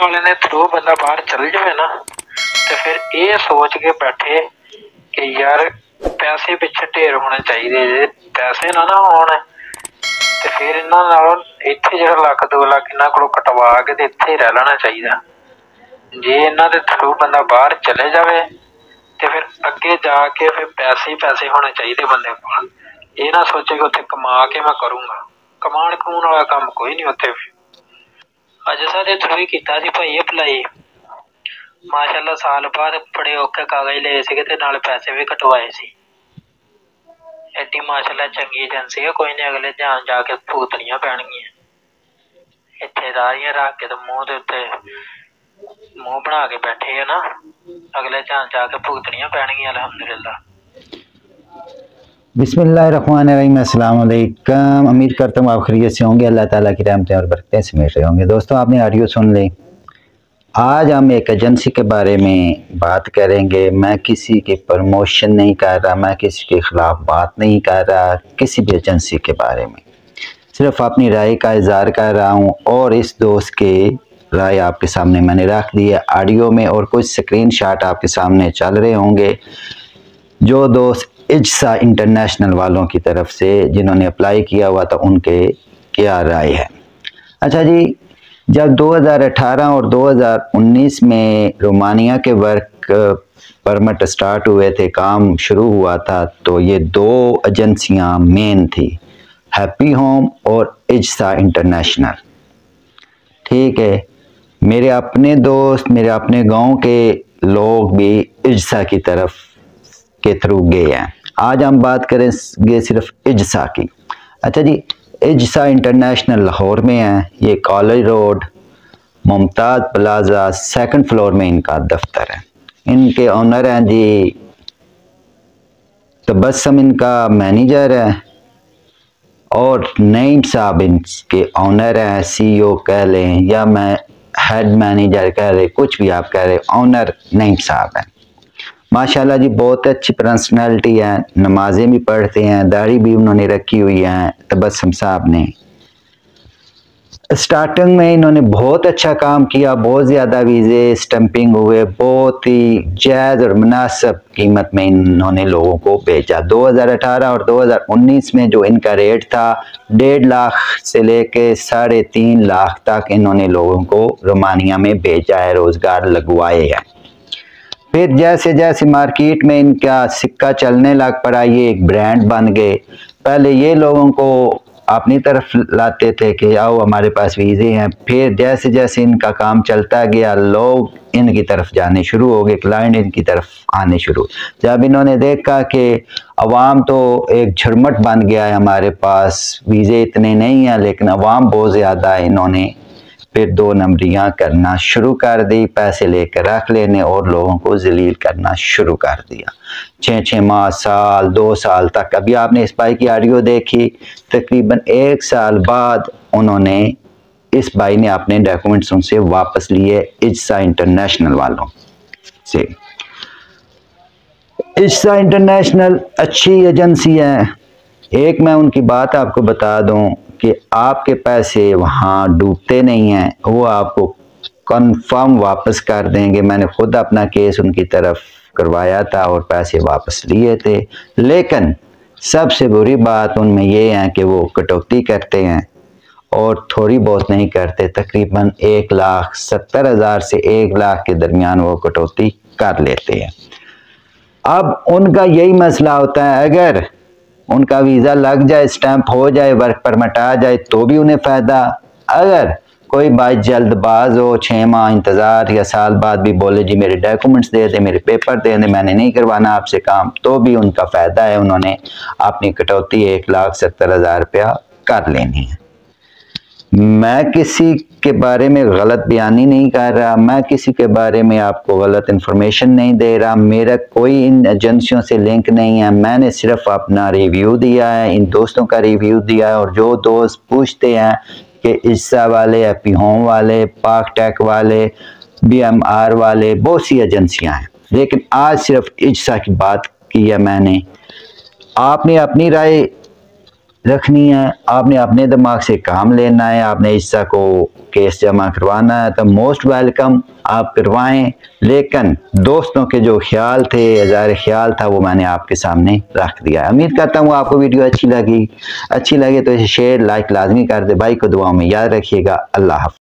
ਵਾਲੇ ਦੇ ਥਰੂ ਬੰਦਾ ਬਾਹਰ ਚੱਲ ਜਾਵੇ ਨਾ, ਤੇ ਫਿਰ ਇਹ ਸੋਚ ਕੇ ਬੈਠੇ ਕਿ ਯਾਰ ਪੈਸੇ ਪਿੱਛੇ ਢੇਰ ਹੋਣੇ ਚਾਹੀਦੇ ਜੇ, ਪੈਸੇ ਨਾ ਨਾ ਹੋਣ, ਤੇ ਫਿਰ ਇਹਨਾਂ ਨਾਲੋਂ ਇੱਥੇ ਜਿਹੜਾ ਲੱਖ ਦੋ ਲੱਖ ਇਹਨਾਂ ਕੋਲੋਂ ਕਟਵਾ ਕੇ ਤੇ ਇੱਥੇ ਰਹਿ ਲੈਣਾ ਚਾਹੀਦਾ। ਜੇ ਇਹਨਾਂ ਦੇ ਥਰੂ ਬੰਦਾ ਬਾਹਰ ਚਲੇ ਜਾਵੇ, ਤੇ ਫਿਰ ਅੱਗੇ ਜਾ ਕੇ ਫਿਰ ਪੈਸੇ ਹੀ ਪੈਸੇ ਹੋਣੇ ਚਾਹੀਦੇ ਬੰਦੇ ਕੋਲ। ਇਹ ਨਾ ਸੋਚੇ ਕਿ ਉੱਥੇ ਕਮਾ ਕੇ ਮੈਂ ਕਰੂੰਗਾ। ਕਮਾਣ ਕਮਾਉਣ ਵਾਲਾ ਕੰਮ ਕੋਈ ਨਹੀਂ ਉੱਥੇ। ਅਜਸਾ ਦੇ ਥਰੂ ਹੀ ਕੀਤਾ ਸੀ ਭਾਈ ਅਪਲਾਈ ਮਾਸ਼ਾਅੱਲਾ ਸਾਲ ਬਾਅਦ ਬੜੇ ਔਖੇ ਕਾਗਜ਼ ਲਏ ਸੀਗੇ ਤੇ ਨਾਲ ਪੈਸੇ ਵੀ ਕਟਵਾਏ ਸੀ। ਏਡੀ ਮਾਸ਼ਾਅੱਲਾ ਚੰਗੀ ਏਜੰਸੀ ਹੈ ਕੋਈ ਨੀ ਅਗਲੇ ਜਾਣ ਜਾ ਕੇ ਭੁਗਤਣੀਆਂ ਪੈਣਗੀਆਂ। ਇੱਥੇ ਦਾਰੀਆਂ ਰੱਖ ਕੇ ਤੇ ਮੂੰਹ ਦੇ ਉੱਤੇ ਮੂੰਹ ਬਣਾ ਕੇ ਬੈਠੇ ਆ ਨਾ, ਅਗਲੇ ਜਾਣ ਜਾ ਕੇ ਭੁਗਤਣੀਆਂ ਪੈਣਗੀਆਂ, ਅਲਹਮਦੁਲਿਲਾ। बिसमीम अल्लाम उम्मीद करता हूँ आप खरीत से होंगे, अल्लाह ताला की रहमतें और बरकतें समेट रहे होंगे। दोस्तों, आपने ऑडियो सुन ली। आज हम एक एजेंसी के बारे में बात करेंगे। मैं किसी के प्रमोशन नहीं कर रहा, मैं किसी के ख़िलाफ़ बात नहीं कर रहा, किसी भी एजेंसी के बारे में। सिर्फ़ अपनी राय का इजहार कर रहा हूँ और इस दोस्त के राय आपके सामने मैंने रख दी है। ऑडियो में और कुछ स्क्रीन आपके सामने चल रहे होंगे, जो दोस्त इजसा इंटरनेशनल वालों की तरफ़ से जिन्होंने अप्लाई किया हुआ था, उनके क्या राय है? अच्छा जी, जब 2018 और 2019 में रोमानिया के वर्क परमिट स्टार्ट हुए थे, काम शुरू हुआ था तो ये दो एजेंसियाँ मेन थी हैप्पी होम और इजसा इंटरनेशनल ठीक है, मेरे अपने दोस्त, मेरे अपने गाँव के लोग भी इजसा की तरफ़ के थ्रू गए हैं। आज हम बात करेंगे सिर्फ़ इजसा की। अच्छा जी, इजसा इंटरनेशनल लाहौर में है, ये college road, Mumtaz plaza second floor में इनका दफ्तर है। इनके ऑनर हैं जी तबसम इनका मैनेजर है, और नईम साहब इनके ऑनर हैं सीईओ कह लें, या मैं हेड मैनेजर कह रहे कुछ भी आप कह रहे ऑनर नईम साहब हैं। माशाल्लाह जी, बहुत अच्छी पर्सनैलिटी है। नमाजें भी पढ़ते हैं, दाढ़ी भी उन्होंने रखी हुई है तबसम साहब ने। स्टार्टिंग में इन्होंने बहुत अच्छा काम किया, बहुत ज़्यादा वीज़े स्टम्पिंग हुए, बहुत ही जायज़ और मुनासब कीमत में इन्होंने लोगों को बेचा 2018 और 2019 में जो इनका रेट था, डेढ़ लाख से लेके साढ़े तीन लाख तक इन्होंने लोगों को रोमानिया में बेचा है, रोज़गार लगवाए हैं। फिर जैसे जैसे मार्केट में इनका सिक्का चलने लग पड़ा, ये एक ब्रांड बन गए। पहले ये लोगों को अपनी तरफ़ लाते थे कि आओ, हमारे पास वीज़े हैं। फिर जैसे जैसे इनका काम चलता गया, लोग इनकी तरफ़ जाने शुरू हो गए क्लाइंट इनकी तरफ़ आने शुरू। जब इन्होंने देखा कि अवाम तो एक झुरमट बन गया है, हमारे पास वीज़े इतने नहीं हैं, लेकिन अवाम बहुत ज़्यादा है इन्होंने। फिर दो नंबरियाँ करना शुरू कर दी, पैसे लेकर रख लेने और लोगों को जलील करना शुरू कर दिया। छः छः माह, साल, दो साल तक। अभी आपने इस भाई की ऑडियो देखी, तकरीबन एक साल बाद उन्होंने इस भाई ने अपने डॉक्यूमेंट्स उनसे वापस लिए इज्सा इंटरनेशनल वालों से। इज्सा इंटरनेशनल अच्छी एजेंसी है। एक मैं उनकी बात आपको बता दूँ कि आपके पैसे वहाँ डूबते नहीं हैं, वो आपको कंफर्म वापस कर देंगे। मैंने खुद अपना केस उनकी तरफ़ करवाया था और पैसे वापस लिए थे। लेकिन सबसे बुरी बात उनमें ये है कि वो कटौती करते हैं और थोड़ी बहुत नहीं करते। तकरीबन एक लाख, सत्तर हज़ार से एक लाख के दरमियान वो कटौती कर लेते हैं। अब उनका यही मसला होता है, अगर उनका वीज़ा लग जाए, स्टैंप हो जाए, वर्क परमिट आ जाए तो भी उन्हें फ़ायदा। अगर कोई बात जल्दबाज हो छः माह इंतज़ार या साल बाद भी बोले, जी, मेरे डॉक्यूमेंट्स दे दे, मेरे पेपर दे दे, मैंने नहीं करवाना आपसे काम तो भी उनका फ़ायदा है। उन्होंने अपनी कटौती एक लाख सत्तर हज़ार रुपया कर लेनी है। मैं किसी के बारे में गलत बयानी नहीं कर रहा। मैं किसी के बारे में आपको गलत इन्फॉर्मेशन नहीं दे रहा। मेरा कोई इन एजेंसियों से लिंक नहीं है। मैंने सिर्फ़ अपना रिव्यू दिया है, इन दोस्तों का रिव्यू दिया है और जो दोस्त पूछते हैं कि ईसा वाले एपी होम वाले, पाक टैक वाले बी एम आर वाले, बहुत सी एजेंसियाँ हैं। लेकिन आज सिर्फ़ इज्सा की बात की है मैंने। आपने अपनी राय रखनी है। आपने अपने दिमाग से काम लेना है, आपने हिस्सा को केस जमा करवाना है तो मोस्ट वेलकम आप करवाएँ। लेकिन दोस्तों के जो ख्याल थे हज़ार ख्याल था, वो मैंने आपके सामने रख दिया उम्मीद करता हूँ आपको वीडियो अच्छी लगी। अच्छी लगे तो इसे शेयर लाइक लाजमी कर दे। भाई को दुआ में याद रखिएगा। अल्लाह